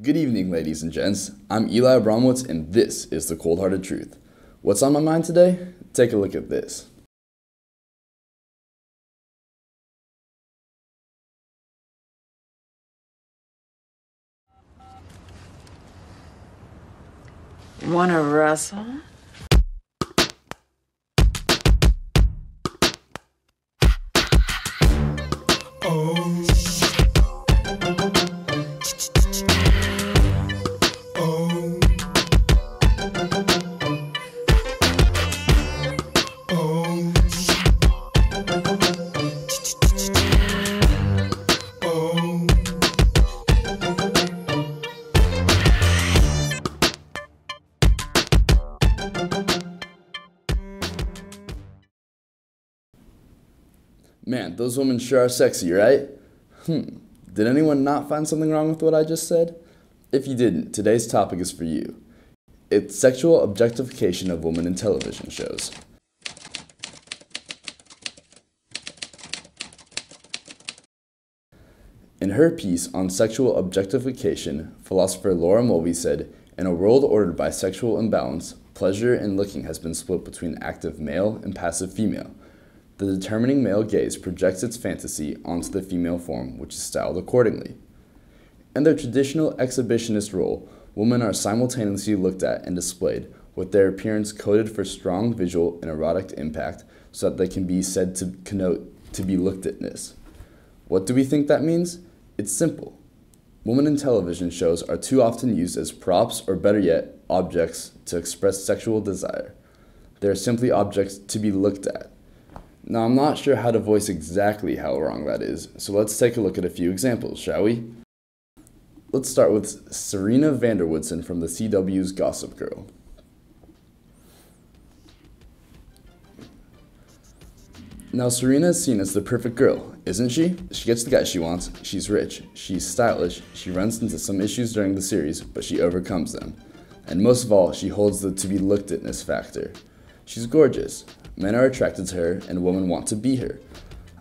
Good evening, ladies and gents. I'm Eli Abramowitz, and this is The Cold Hearted Truth. What's on my mind today? Take a look at this. Wanna wrestle? Oh. Man, those women sure are sexy, right? Hmm. Did anyone not find something wrong with what I just said? If you didn't, today's topic is for you. It's sexual objectification of women in television shows. In her piece on sexual objectification, philosopher Laura Mulvey said, In a world ordered by sexual imbalance, pleasure in looking has been split between active male and passive female. The determining male gaze projects its fantasy onto the female form, which is styled accordingly. In their traditional exhibitionist role, women are simultaneously looked at and displayed, with their appearance coded for strong visual and erotic impact so that they can be said to connote to be looked atness. What do we think that means? It's simple. Women in television shows are too often used as props or better yet, objects to express sexual desire. They are simply objects to be looked at. Now, I'm not sure how to voice exactly how wrong that is, so let's take a look at a few examples, shall we? Let's start with Serena van der Woodsen from the CW's Gossip Girl. Now, Serena is seen as the perfect girl, isn't she? She gets the guy she wants, she's rich, she's stylish, she runs into some issues during the series, but she overcomes them. And most of all, she holds the to be looked atness factor. She's gorgeous. Men are attracted to her, and women want to be her.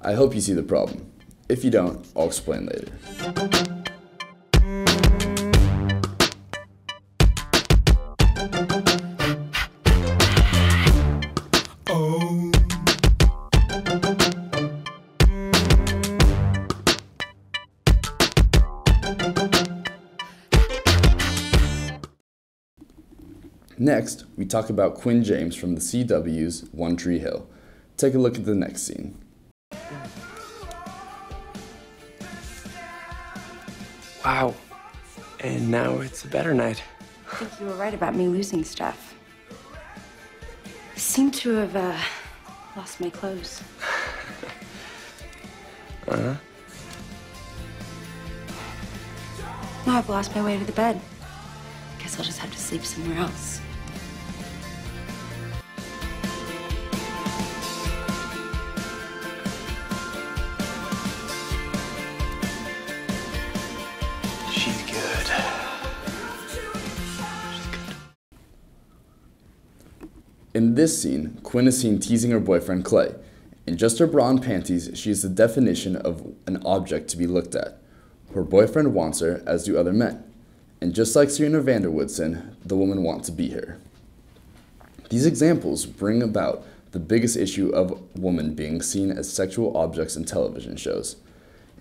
I hope you see the problem. If you don't, I'll explain later. Next, we talk about Quinn James from the CW's One Tree Hill. Take a look at the next scene. Wow. And now it's a better night. I think you were right about me losing stuff. I seem to have uh, lost my clothes. Uh huh. Now I've lost my way to the bed. Guess I'll just have to sleep somewhere else. She's good. In this scene, Quinn is seen teasing her boyfriend Clay. In just her bra and panties, she is the definition of an object to be looked at. Her boyfriend wants her, as do other men. And just like Serena van der Woodsen, the women want to be here. These examples bring about the biggest issue of women being seen as sexual objects in television shows.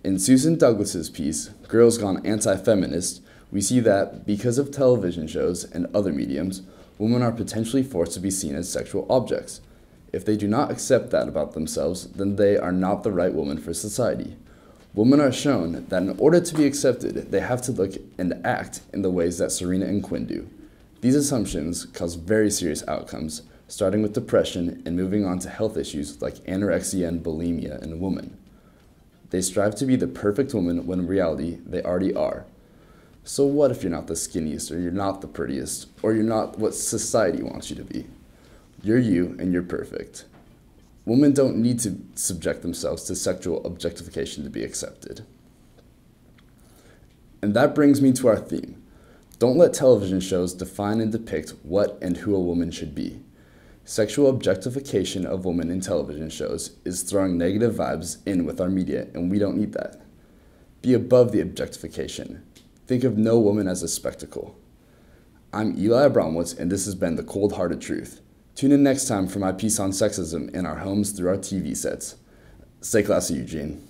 In Susan Douglas's piece, Girls Gone Anti-Feminist, we see that because of television shows and other mediums, women are potentially forced to be seen as sexual objects. If they do not accept that about themselves, then they are not the right woman for society. Women are shown that in order to be accepted, they have to look and act in the ways that Serena and Quinn do. These assumptions cause very serious outcomes, starting with depression and moving on to health issues like anorexia and bulimia in women. They strive to be the perfect woman when in reality they already are. So, what if you're not the skinniest, or you're not the prettiest, or you're not what society wants you to be? You're you and you're perfect. Women don't need to subject themselves to sexual objectification to be accepted. And that brings me to our theme. Don't let television shows define and depict what and who a woman should be. Sexual objectification of women in television shows is throwing negative vibes in with our media, and we don't need that. Be above the objectification. think of no woman as a spectacle. I'm Eli Abramowitz, and this has been The Cold Hearted Truth. Tune in next time for my piece on sexism in our homes through our TV sets. Stay classy, Eugene.